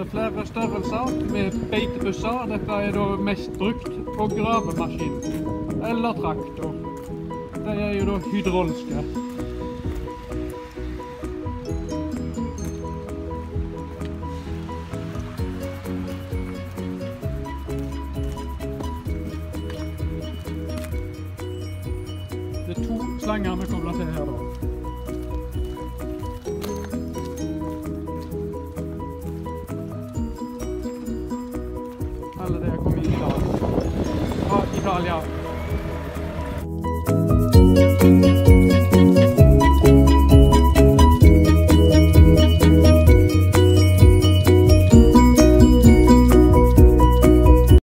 er flere størrelser med beitebusser. Dette er da mest brukt på gravemaskin eller traktor. De er jo da hydraulske. Det er to slanger vi kobler til her da. alla comunità. Oh, Italia,